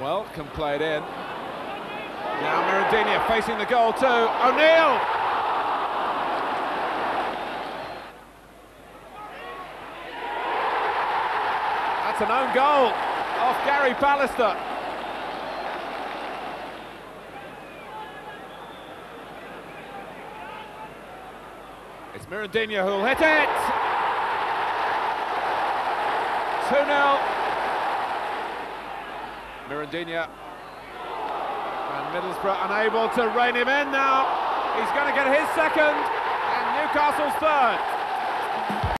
Well, can play it in. Now Mirandinha facing the goal too. O'Neill! That's an own goal off Gary Pallister. It's Mirandinha who'll hit it! 2-0. Mirandinha and Middlesbrough unable to rein him in now. He's going to get his second and Newcastle's third.